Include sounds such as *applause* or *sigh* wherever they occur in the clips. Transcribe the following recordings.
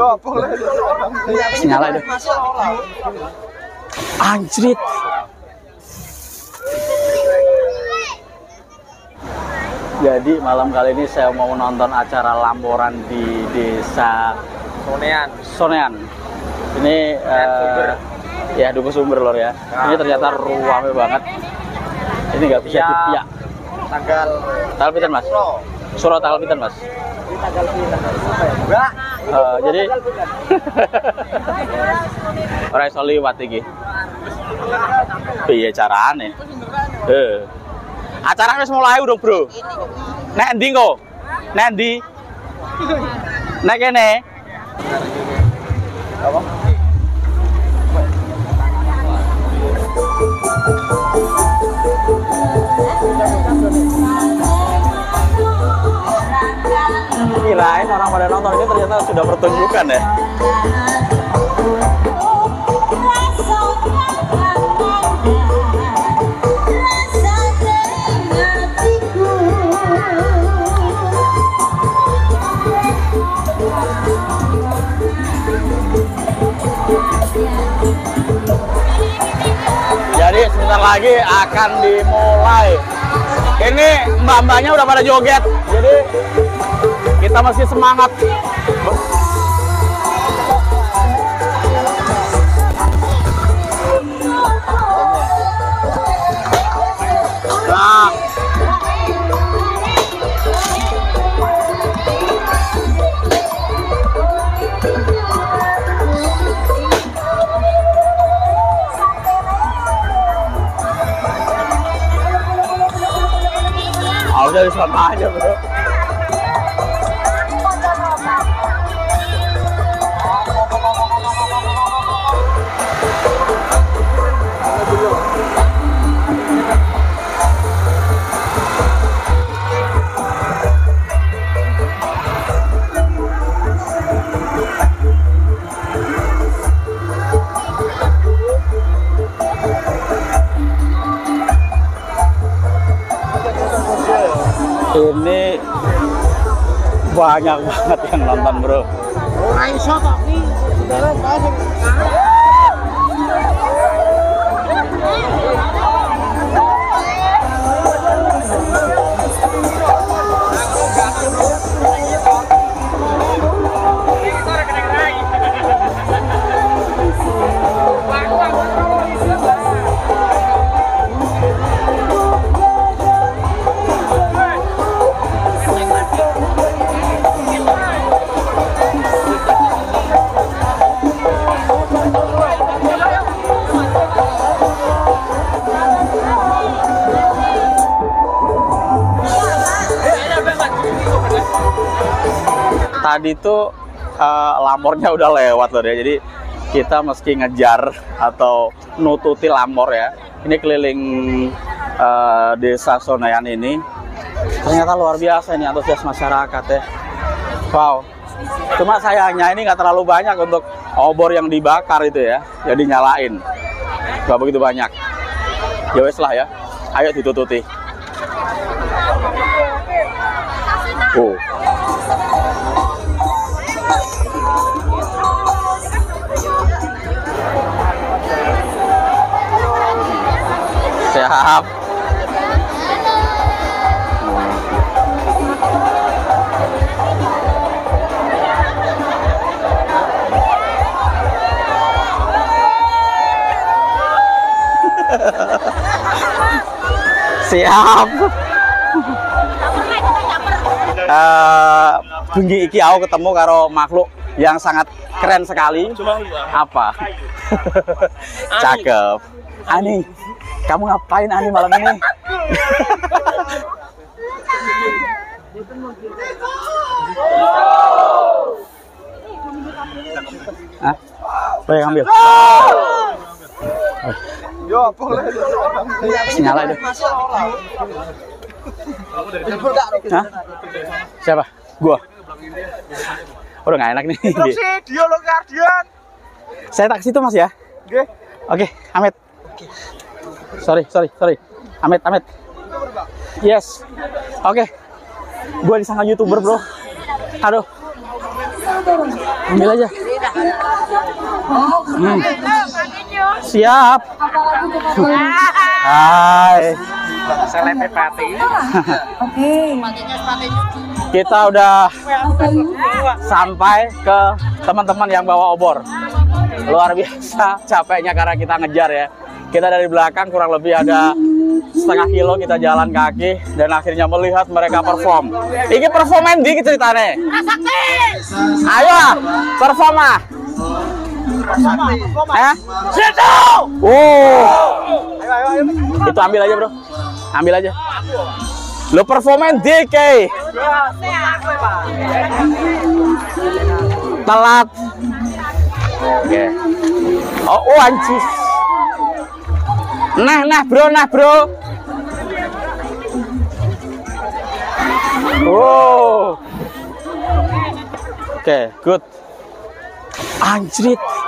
Yo, boleh. Nyala itu. Anjrit. Jadi malam kali ini saya mau nonton acara lamboran di desa Sonean. Sonean. Ini eh, ya Duku Sumber lor ya. Ini ternyata ruame banget. Ini nggak bisa Ya. dipiak. Tanggal Tanggal pitan mas? Suro tanggal pitan mas? Di tanggal ya? Enggak. Eh, jadi *laughs* ora iso liwat iki. Piye carane? Eh. Acara wis mulai udah, Bro. Nek endi kok? Nek endi? Nek kene. Apa? Kirain orang pada nonton ini ternyata sudah pertunjukan ya. Jadi sebentar lagi akan dimulai. Ini mbak-mbaknya udah pada joget. Jadi kita masih semangat. Udah sama aja bro. Ini banyak banget yang nonton bro. Tadi tuh eh, lamornya udah lewat loh ya. Jadi kita mesti ngejar atau nututi lamor ya. Ini keliling eh, desa Sonayan ini. Ternyata luar biasa ini antusias masyarakat ya. Wow. Cuma sayangnya ini nggak terlalu banyak untuk obor yang dibakar itu ya. Jadi nyalain. Gak begitu banyak. Ya wes lah ya. Ayo ditututi. Oh. Siap. Siap. Eh, bengi iki aku ketemu karo makhluk yang sangat keren sekali. Apa? Cakep. Ani, kamu ngapain Ani malam ini? Hah? Boleh ambil? Yo, boleh. Nyala itu. Hah? Siapa? Gua. Udah nggak enak nih. Si dia lo Guardian. Saya taksi itu mas ya. Oke. Oke, Amit. Sorry, sorry, sorry. Amit, Amit. Yes. Oke. Gua disangka youtuber bro. Aduh. Ambil aja. Hmm. Siap. Hai. Kita udah sampai ke teman-teman yang bawa obor. Luar biasa capeknya karena kita ngejar ya. Kita dari belakang kurang lebih ada setengah kilo kita jalan kaki dan akhirnya melihat mereka perform. Ini performan di ceritanya. Ayo, perform ah. Eh? Situ! Oh. Ayo ayo ayo. Itu ambil aja, Bro. Ambil aja. Lo performan DK. Telat. Oke. Oh, oh anjis. Nah, nah, Bro, nah, Bro. Oh. Oke, good. Anjrit.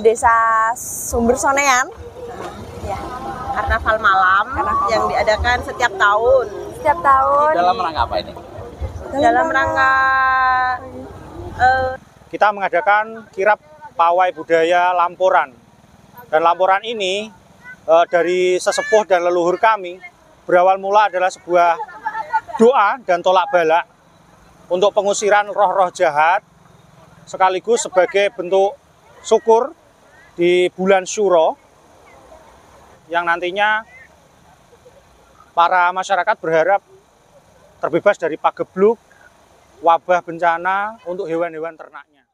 Di Desa Sumber Sonean. Ya, karnaval malam Karnaval yang diadakan setiap tahun setiap tahun Dalam rangka apa ini? dalam rangka eh, Kita mengadakan kirap pawai budaya Lamporan. Dan Lamporan ini eh, dari sesepuh dan leluhur kami berawal mula adalah sebuah doa dan tolak balak untuk pengusiran roh-roh jahat sekaligus sebagai bentuk syukur di bulan Syuro yang nantinya para masyarakat berharap terbebas dari pagebluk, wabah bencana untuk hewan-hewan ternaknya.